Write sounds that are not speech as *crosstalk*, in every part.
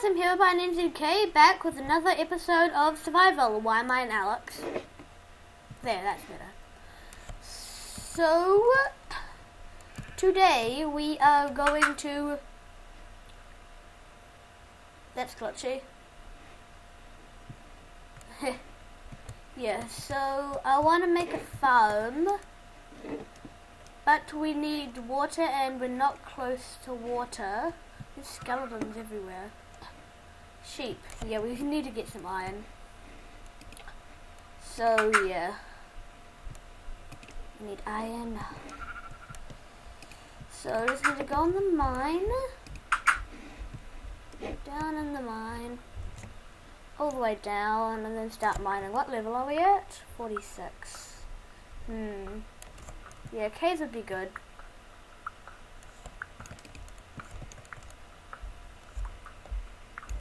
guys, I'm HeroBrineNZK, back with another episode of Survival. Why am I and Alex? There, that's better. So, today we are going to... That's glitchy. *laughs* yeah, so I want to make a farm, but we need water and we're not close to water. There's skeletons everywhere. Sheep. Yeah, we need to get some iron. So, yeah. We need iron. So, just need to go in the mine. Down in the mine. All the way down and then start mining. What level are we at? 46. Hmm. Yeah, caves would be good.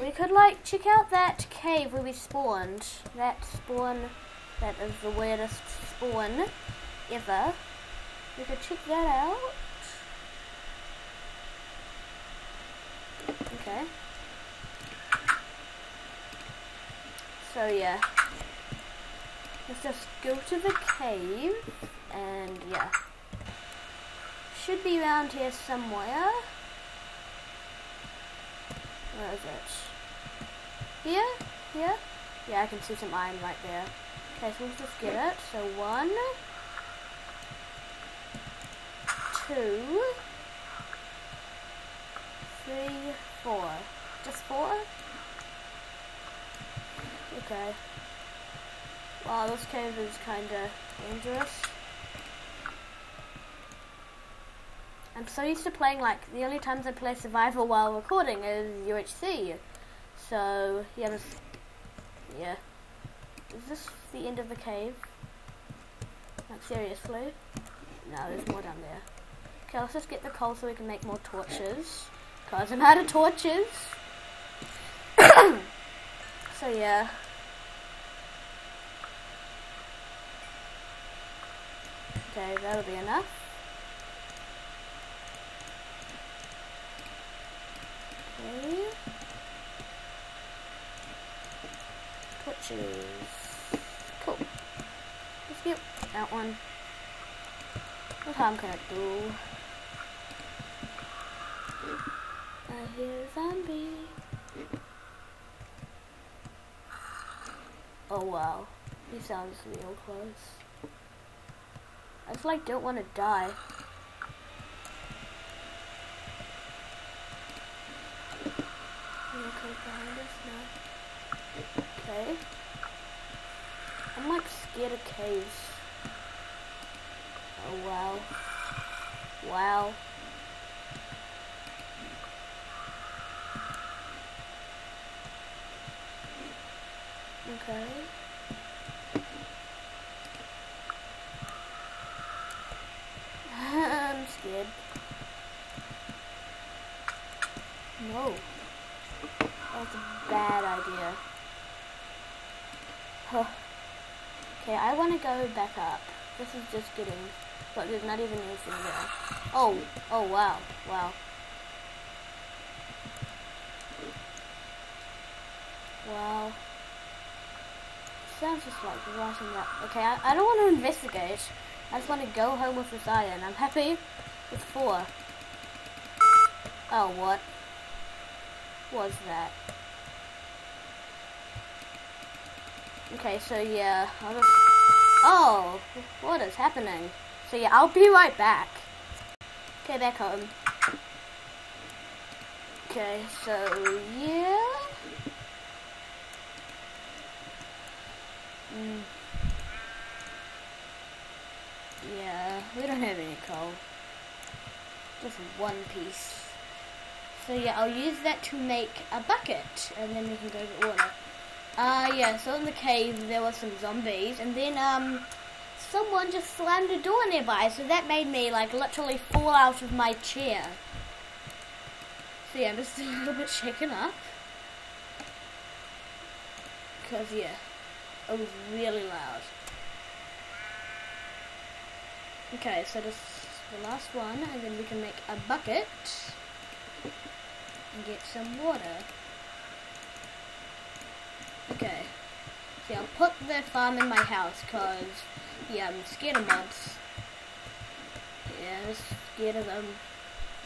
We could like check out that cave where we spawned. That spawn that is the weirdest spawn ever. We could check that out. Okay. So yeah. Let's just go to the cave and yeah. Should be around here somewhere. Where is it? Here? Here? Yeah, I can see some iron right there. Okay, so let's just get it. So one, two, three, four. Just four? Okay. Wow, this cave is kinda dangerous. I'm so used to playing like the only times I play survival while recording is UHC. So, yeah, this, yeah. Is this the end of the cave? Like, seriously? No, there's more down there. Okay, let's just get the coal so we can make more torches. Because I'm out of torches. *coughs* so, yeah. Okay, that'll be enough. Okay. Cool. Let's get that one. What time can I do? I hear a zombie. Oh wow. He sounds real close. I just like don't want to die. Okay, behind us now. Okay. I'm like scared of caves. Oh wow. Wow. Okay. I'm scared. No. That's a bad idea. Huh. Okay, I want to go back up. This is just getting... Look, there's not even anything there. Oh, oh, wow, wow. Wow. Sounds just like writing that. Okay, I, I don't want to investigate. I just want to go home with this iron. I'm happy with four. Oh, what? Was that? Okay, so yeah, I'll just... Oh, what is happening? So yeah, I'll be right back. Okay, back home. Okay, so yeah. Mm. Yeah, we don't have any coal. Just one piece. So yeah, I'll use that to make a bucket, and then we can go get water. Uh, yeah, so in the cave there were some zombies, and then, um, someone just slammed a door nearby, so that made me, like, literally fall out of my chair. So yeah, I'm just *laughs* a little bit shaken up. Because, yeah, it was really loud. Okay, so this is the last one, and then we can make a bucket and get some water. Okay. See, I'll put the farm in my house because, yeah, I'm scared of mobs. Yeah, I'm scared of them.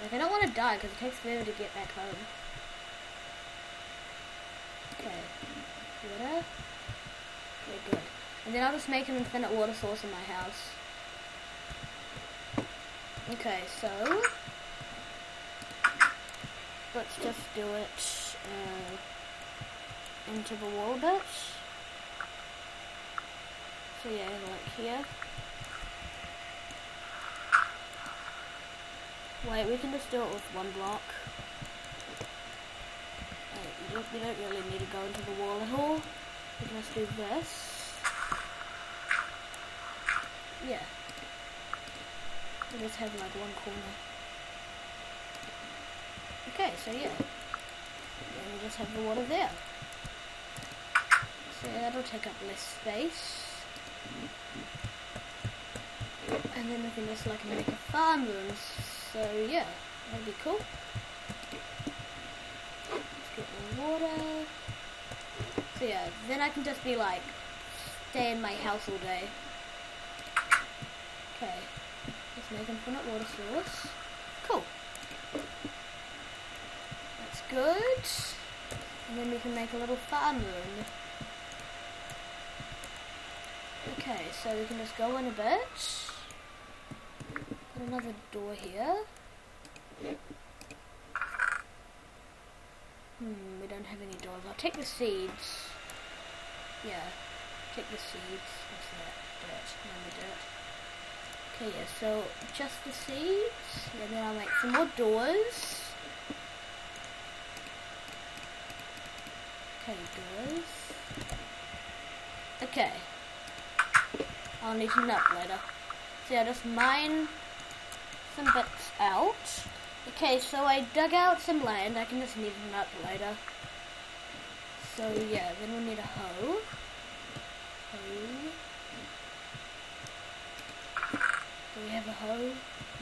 Like, I don't want to die because it takes forever to get back home. Okay. Water. Okay, good. And then I'll just make an infinite water source in my house. Okay, so let's just do it uh, into the wall bit. So yeah, like here. Wait, we can just do it with one block. Wait, you don't, really need to go into the wall at all. We can just do this. Yeah. We just have like one corner. Okay, so yeah. Then we just have the water there. That'll take up less space. And then we can just like make a farm room. So yeah, that'd be cool. Let's get the water. So yeah, then I can just be like, stay in my house all day. Okay, let's make infinite water source. Cool. That's good. And then we can make a little farm room. Okay, so we can just go in a bit. Put another door here. Hmm, we don't have any doors. I'll take the seeds. Yeah, take the seeds. What's that? Dirt. The dirt. Okay, yeah, so just the seeds. And then I'll make some more doors. Okay, doors. Okay. I'll need to nut later. So yeah, just mine some bits out. Okay, so I dug out some land. I can just need a nut later. So yeah, then we'll need a hoe. Hoe. Do we have a hoe?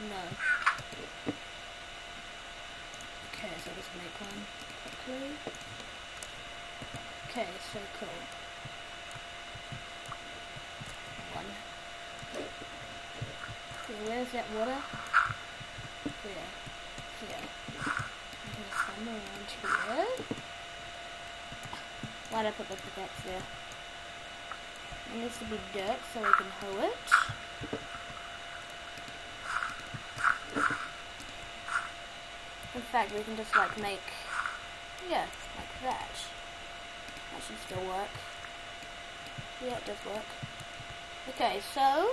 No. Okay, so just make one quickly. Okay, so cool. One. Okay, where's that water? There. Here. I'm gonna come around here. Why'd I put the pickaxe there? It needs to be dirt so we can hoe it. In fact, we can just like make, yeah, like that. That should still work. Yeah, it does work. Okay, so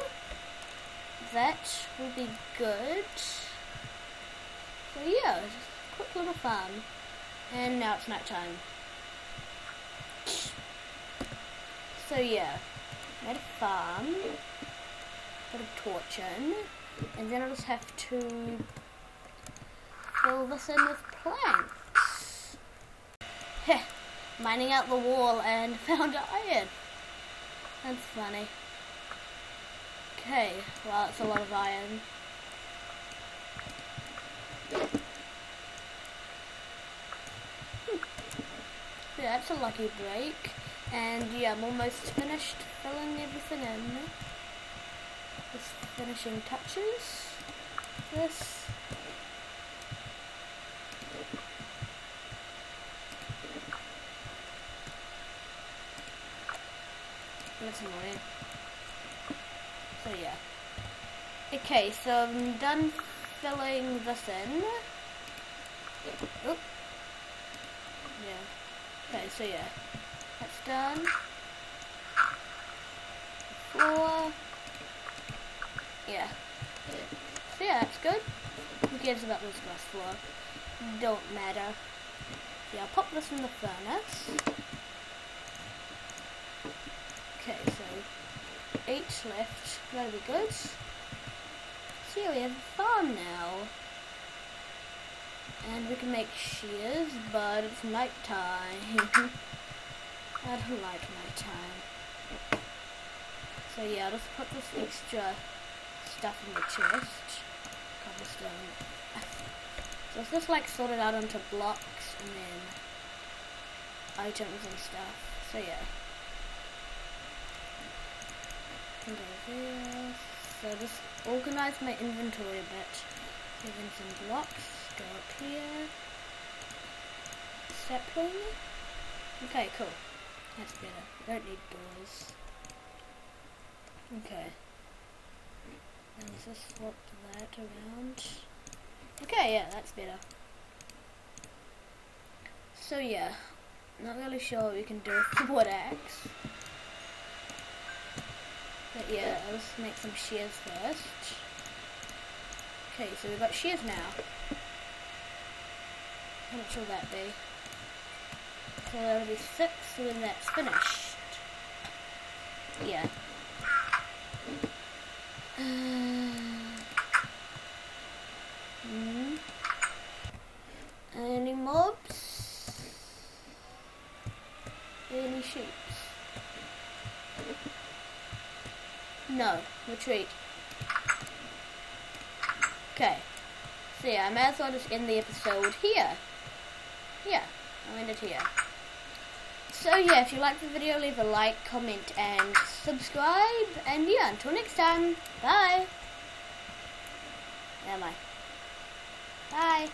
that will be good. So yeah, just a quick little farm. And now it's night time. So yeah, made a farm, put a torch in, and then I'll just have to fill this in with planks. Heh, mining out the wall and *laughs* found iron. That's funny. Okay, well that's a lot of iron. Hmm. Yeah, that's a lucky break. And yeah, I'm almost finished filling everything in. Just finishing touches. This. That's annoying. So yeah. Okay, so I'm done filling this in. Oh. Yeah. Okay, so yeah. That's done. Floor. Yeah. So yeah, that's good. Who cares about this glass floor? Don't matter. Yeah, I'll pop this in the furnace. Okay, left. That'll be good. See, we have a farm now. And we can make shears, but it's night time. *laughs* I don't like night time. So yeah, I'll just put this extra stuff in the chest. Cobblestone. So it's just like sorted out into blocks and then items and stuff. So yeah. Can go there. So just organize my inventory a bit. Give in some blocks. Go up here. pulling me? Okay, cool. That's better. I don't need doors. Okay. And let's just swap that around. Okay, yeah, that's better. So yeah, not really sure what we can do with the wood axe. But yeah, let's make some shears first. Okay, so we've got shears now. How much will that be? So that'll be six when that's finished. Yeah. mm. Any mobs? Any sheep? No, retreat. Okay. So yeah, I may as well just end the episode here. Yeah, I'll end it here. So yeah, if you like the video, leave a like, comment, and subscribe. And yeah, until next time, bye. Am I? Bye.